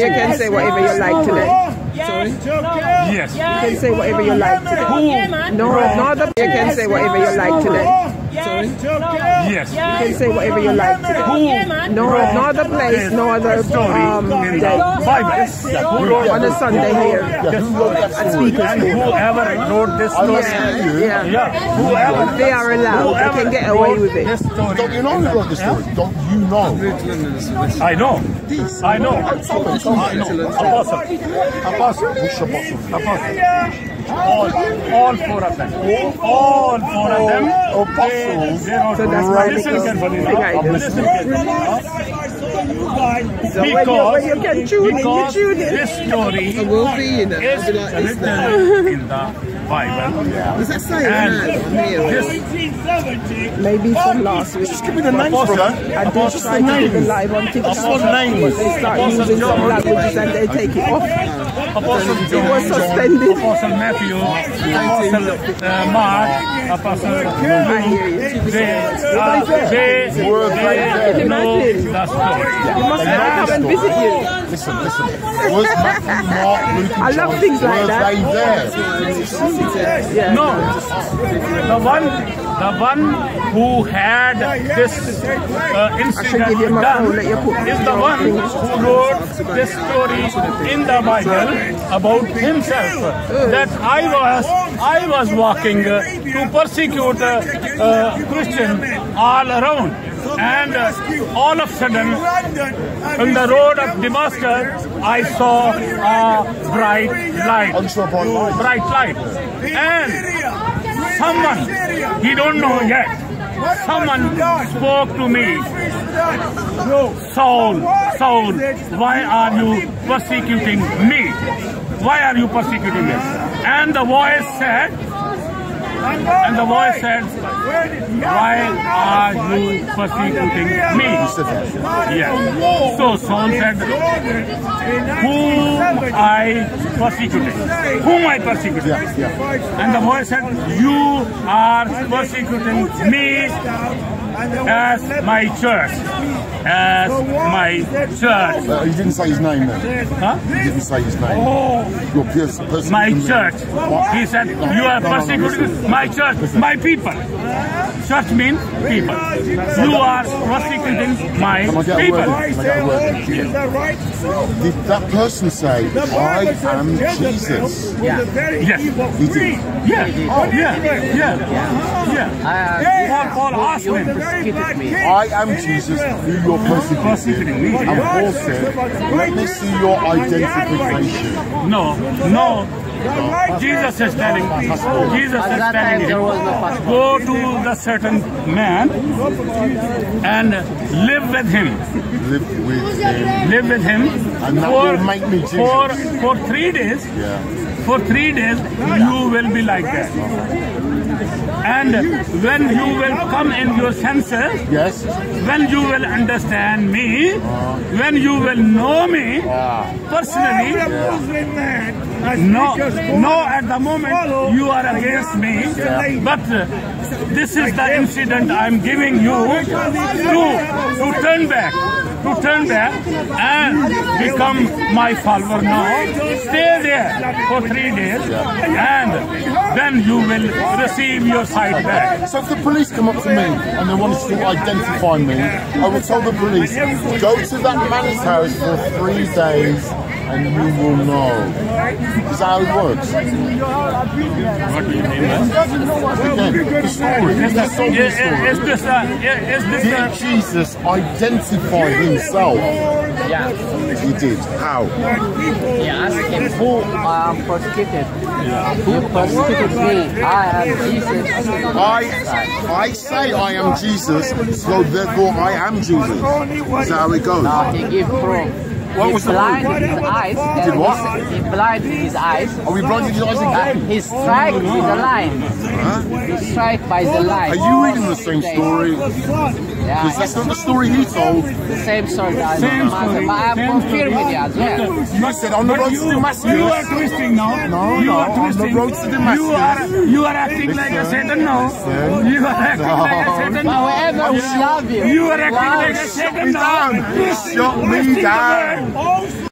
You can say whatever you like today. Sorry? Yes. You can say whatever you like today. No, no other. You can say whatever you like today. Sorry? Yes. You can say whatever you like today. Who? No, no other place, no other story um, in the day. Bible? On a Sunday here. At speakers. And whoever wrote this story, Yeah, yeah. yeah, whoever, They are allowed. They can get away with it. Don't you know who wrote the story? Don't you know? I know. I know. I know. Apostle. Apostle. Which apostle? Apostle. All, all four of them. All four of them. Apostles. They, oh, they So that's why Listen carefully. Listen carefully. You, Because, you can you because choose it. this story will be, you know. I'll is be like this now. written in the Bible. Does that say And that on here? this Maybe from last week. Just give me the names, brother. I did Just try the to even names. live on TikTok. Just the names. They start Apostle using some John. languages and they take it off. Apostle It was John, suspended. Apostle Matthew, Apostle uh, Mark, Apostle I. Luke, they, uh, they, Word right they know Imagine. the story. You must have come and story. visit you. Listen, listen. Was Matthew, Mark, Luke, and I love things like were that. they there? Yeah. No, the one, the one who had this uh, incident give you my done phone, let you put is the one who wrote this story in the Bible about himself. That I was, I was walking uh, to persecute uh, uh, Christian all around. And uh, all of a sudden, in the road of Damascus, I saw a bright light. Bright light. And someone, he don't know yet, someone spoke to me. Saul, Saul, why are you persecuting me? Why are you persecuting me? And the voice said, and the voice said, why are you persecuting me? Yes. So Saul said, whom I persecuted? Whom I persecuted? Yeah, yeah. And the voice said, you are persecuting me as my church. As my church. Uh, he didn't say his name then. Huh? He didn't say his name. Oh, You're pers- persecuting my church. What? He said, No, you are no, no, no, persecuting listen. my church, my people. Church means people. You are persecuting my Can I get a people. word? Can I get a word? Did that person say, I am Jesus? Yes. He did. Yeah. Yeah. Yeah. Yeah. Paul, Paul asked him. I am Jesus who you're persecuting. Persecuting me. And Paul said, let me see your identification. No, no. Jesus is telling, Jesus is telling him, go to the certain man and live with him. Live with him. Live with him And that for, will make me Jesus. for, for three days. Yeah. For three days, you will be like that. And when you will come in your senses, Yes? when you will understand me, when you will know me personally, no, no, at the moment you are against me, but uh, this is the incident I'm giving you to, to turn back, to turn back and become my follower now. Stay there for three days and then you will receive your sight back. So if the police come up to me and they want to identify me, I will tell the police, go to that man's house for three days and you will know. Is that how it works? What do you mean? Again, the story. Is, It's the is, story. is this a, is this Did a, Jesus identify himself? Yeah, He did. How? he asked him who I am persecuted. Who persecuted me? I am Jesus. I I say I am Jesus, so therefore I am Jesus. Is that how it goes? Now he give proof. What he was the blinded his eyes. and did what? He blinded his eyes. Are we blinded his eyes Uh, again? he strike with the line. He strike by the line. Are you reading the same story? Yeah, Because that's not the story he told. the same story. that Same Master, story, But I'm same confirming story. it as well. You said on the road to Damascus. You are twisting now. No, you no, are on the twisting. road to Damascus. You are you are acting like a Satan now. listen. You are acting like a Satan. But love you, are acting love like a Satan me now. down. Shut me down.